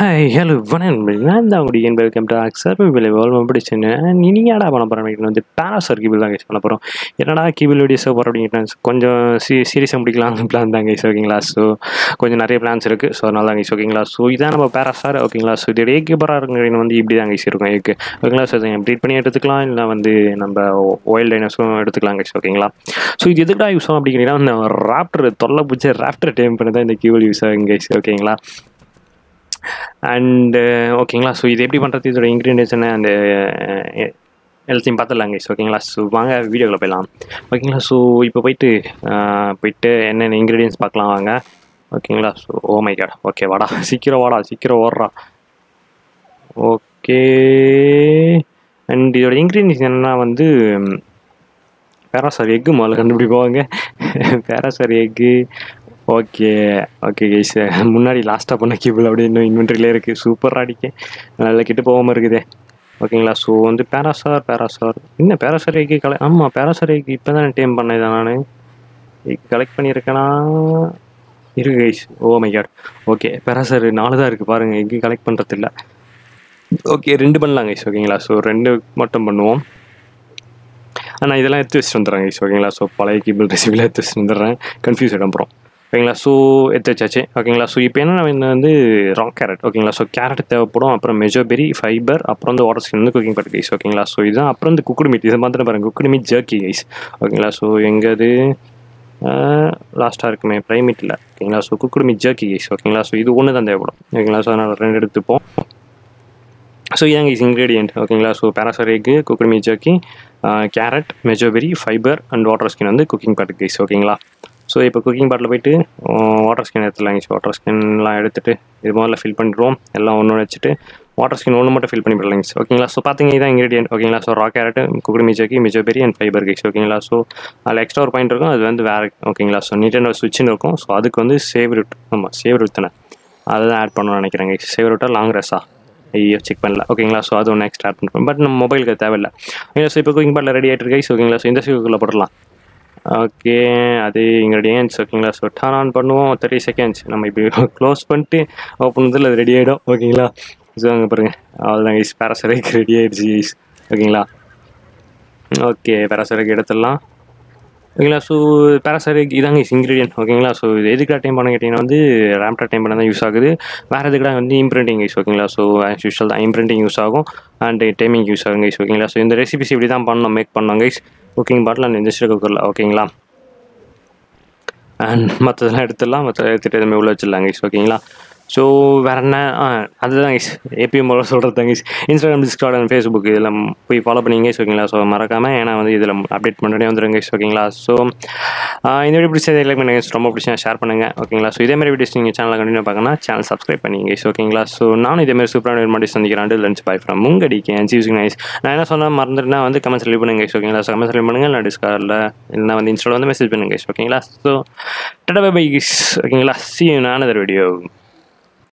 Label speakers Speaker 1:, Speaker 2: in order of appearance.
Speaker 1: Hi hello வணக்கம். நான் தான் உங்களுடைய என் வெல்கம் டு ஆக்சர் விலை வேல்வம் பிடிச்சின்னு நீங்கள் என்னடா பண்ண போகிறேன் வந்து பேராசர் கீபிள் தான் கைஸ் பண்ண போகிறோம் என்னடா கீபிள் வீடியோஸ் போகிற அப்படிங்கிட்டு கொஞ்சம் சி சீரியஸாக முடிக்கலாம் பிளான் தான் கைஸ் ஓகேங்களா ஸோ கொஞ்சம் நிறைய பிளான்ஸ் இருக்குது ஸோ அதனால தான் கைஸ் ஓகேங்களா ஸோ இதான் நம்ம பேராசார் ஓகேங்களா ஸோ இதோட ஏகீபராக இருக்கிற வந்து இப்படி தான் கைஸ் இருக்கும் ஏக்கு ஓகேங்களா ஸோ இதை ப்ரீட் பண்ணி எடுத்துக்கலாம். இல்லை வந்து நம்ம ஒயில் டைனஸும் எடுத்துக்கலாம் கைஸ் ஓகேங்களா ஸோ இது எதுக்குடா யூஸ் ஆகும் அப்படிங்கிறீங்கன்னா இந்த ராப்டர் தொல்லை பிடிச்ச ராப்டர் டைம் பண்ணி தான் இந்த கீபிள் யூஸ் ஆகும் கைஸ் ஓகேங்களா அண்டு ஓகேங்களா ஸோ இது எப்படி பண்ணுறது இதோட இன்க்ரீடியன்ஸ் என்ன? அந்த uh, eh, எல்லாத்தையும் பார்த்துடலாங்க கைஸ் ஓகேங்களா ஸோ வாங்க வீடியோவில் போயிடலாம். ஓகேங்களா ஸோ இப்போ போயிட்டு uh, போயிட்டு என்னென்ன இன்க்ரீடியன்ஸ் பார்க்கலாம் வாங்க. ஓகேங்களா so oh my god okay வாடா. சீக்கிரம் வாடா சீக்கிரம் ஓடுறா. ஓகே அண்ட் இதோட இன்க்ரீடியன்ஸ் என்னென்னா வந்து பேராசார் எக்கு முதல்ல கண்டுபிடிப்பாங்க பேராசார் எக்கு ஓகே ஓகே கைஸ் முன்னாடி லாஸ்ட்டாக பண்ண கேபிள் அப்படி இன்னும் இன்வென்ட்ரிலே இருக்குது சூப்பராக அடிக்க நல்லா கிட்ட போகாமல் இருக்குதே. ஓகேங்களா ஸோ வந்து பேராசார் பேராசார் என்ன பேராசார் எக்கு கலை ஆமாம் பேராசார் எக்கு இப்போ தான் டேம் பண்ணேன் நான். கலெக்ட் பண்ணியிருக்கேனா? இருக்கு guys oh my god okay பேராசார் நாலு தான் இருக்குது பாருங்கள் எங்கேயும் கலெக்ட் பண்ணுறதில்ல ஓகே ரெண்டு பண்ணலாம் கைஸ் ஓகேங்களா ஸோ ரெண்டு மட்டும் பண்ணுவோம். ஆனால் இதெல்லாம் எடுத்து வச்சுட்டு வந்துடுறேன் கைஸ் ஓகேங்களா ஸோ பழைய கீபிள் ரெசிபியில் எடுத்து வச்சுட்டு வந்துடுறேன். கன்ஃபியூஸ் ஆகிடும் அப்புறம். ஓகேங்களா? ஸோ எடுத்து வச்சாச்சு ஓகேங்களா? ஸோ இப்போ என்ன வந்து ராக் கேரட் ஓகேங்களா? ஸோ கேரட் தேவைப்படும். அப்புறம் மெஜோபெரி ஃபைபர் அப்புறம் வந்து வாட்டர் ஸ்கின் வந்து குக்கிங் பட் கைஸ் ஓகேங்களா? ஸோ இதுதான். அப்புறம் வந்து குக்குடு மீட் இதை மாதிரி பாருங்க. குக்குடு மீட் ஜர்க்கி கைஸ் ஓகேங்களா? ஸோ எங்கேது? லாஸ்ட்டாக இருக்குமே. ப்ரைமேட்டில் ஓகேங்களா? So cooked meat jerky guys ஓகேங்களா? ஸோ இது ஒன்று தான் தேவைப்படும். ஓகேங்களா? ஸோ அதனால் ரெண்டு எடுத்துப்போம். ஸோ இதாங்க இஸ் இன்க்ரீடியன்ட் ஓகேங்களா? ஸோ பேராசர் egg cooked meat jerky carrot மெஜோபெரி ஃபைபர் அண்ட் வாட்டர் ஸ்கின் வந்து குக்கிங் பட் கைஸ் ஓகேங்களா? ஸோ இப்போ குக்கிங் பாட்டில் போயிட்டு வாட்டர் ஸ்கின் எடுத்துடலாங்க ஸோ வாட்டர் ஸ்கின்லாம் எடுத்துட்டு இது முதல்ல ஃபில் பண்ணிடுவோம். எல்லாம் ஒன்று வச்சுட்டு வாட்டர் ஸ்கின் ஒன்று மட்டும் ஃபில் பண்ணி போடலாங்க சார் ஓகேங்களா ஸோ பார்த்தீங்க இதான் இன்க்ரீடியன்ட் ஓகேங்களா ஸோ ரா கேரட் குக்குடு மிச்சோ பெரிய அண்ட் ஃபைபர் கைஸ் ஓகேங்களா ஸோ அதில் எக்ஸ்ட்ரா ஒரு பாயிண்ட் இருக்கும். அது வந்து வேறு ஓகேங்களா ஸோ நீட் அண்ட் ஸ்விட்ச்னு இருக்கும். ஸோ அதுக்கு வந்து சேவ் ரூட் ஆமாம் சேவ் ரூட் தானே. அதை தான் ஆட் பண்ணணும்னு நினைக்கிறேங்க சேவ் ரூட்டா லாங் ரெஸ்ஸா ஐயோ செக் பண்ணல. ஓகேங்களா ஸோ அது ஒன்று எக்ஸ்ட்ரா ஆட் பண்ணுறோம் பட் நம்ம மொபைலுக்கு தேவையில்லை. ஓகேங்களா ஸோ இப்போ குக்கிங் பாட்டில் ரெடி ஆகிட்டு கைஸ் ஓகேங்களா ஸோ இந்த சீக்குள்ளே போடலாம் ஓகே அது இன்க்ரீடியன்ஸ் ஓகேங்களா ஸோ டர்ன் ஆன் பண்ணுவோம். தேர்ட்டி செகண்ட்ஸ் நம்ம இப்போ க்ளோஸ் பண்ணிட்டு ஓப்பன் பண்ணதில் அது ரெடி ஆகிடும் ஓகேங்களா ஸோ அங்கே பாருங்கள் அவ்வளோதான் கைஸ் பேராசரைக்கு ரெடி ஆகிடுச்சு கைஸ் ஓகேங்களா ஓகே பேராசரைக்கு எடுத்துடலாம். ஓகேங்களா ஸோ பேராசரிக் இதாங்க இஸ் இன்க்ரீடியன்ட் ஓகேங்களா ஸோ இது எதுக்கு டைம் பண்ண கேட்டிங்கன்னா வந்து ரேம்டா டைம் பண்ண தான் யூஸ் ஆகுது. வேறு எதுக்குடா வந்து இம்ப்ரிண்டிங் யூஸ் ஓகேங்களா ஸோ ஆஸ் யூஷுவல் தான். இம்ப்ரிண்டிங் யூஸ் ஆகும். அண்ட் டைமிங் யூஸ் ஆகும் கைஸ் ஓகேங்களா ஸோ இந்த ரெசிபிஸ் இப்படி தான் பண்ணோம் மேக் பண்ணோம் கைஸ் குக்கிங் பாட்டில் அண்ட் இண்டஸ்ட்ரியல் குக்கரில் ஓகேங்களா அண்ட் மற்றதெல்லாம் எடுத்துடலாம் மற்ற எடுத்துகிட்டு எதுவுமே உள்ள வச்சிடலாங்க ஓகேங்களா ஸோ வேறு என்ன? ஆ அதுதான் கைஸ் எப்பயும் போல சொல்கிறது guys Instagram Discord and Facebook இதில் போய் ஃபாலோ பண்ணிங்க கைஸ் ஓகேங்களா ஸோ மறக்காமல் ஏன்னா வந்து இதில் அப்டேட் பண்ணிட்டே வந்துடுங்க கைஸ் ஓகேங்களா ஸோ இந்த வீடியோ பிடிச்சது லைக் பண்ணுங்க ரொம்ப பிடிச்சா ஷேர் பண்ணுங்கள் ஓகேங்களா ஸோ இதே மாதிரி வீடியோஸ் நீங்கள் சேனலில் கண்டினியூ பார்க்கணும் சேனல் சப்ஸ்கிரைப் பண்ணிங்க கைஸ் ஓகேங்களா ஸோ நானும் இதே மாதிரி சூப்பரான ஒரு மாதிரி சந்திக்கிறேன். லஞ்ச் பாய் ஃப்ரம் உங்கடிக்கேன் அண்ட் சீசிங் நைஸ் நான் என்ன சொன்னால் மறந்துட்டுனா வந்து கமெண்ட்ஸ் ரிலீவ் பண்ணுங்க கைஸ் ஓகேங்களா ஸோ கமெண்ட்ஸ் ரிலீவ் பண்ணுங்கள் இல்லை டிஸ்கார்டில் இல்லைனா வந்து இன்ஸ்டாவில் வந்து மெசேஜ் பண்ணுங்க கைஸ் ஓகேங்களா ஸோ டடா பை கைஸ் ஓகேங்களா சி நான் அதர் வீடியோ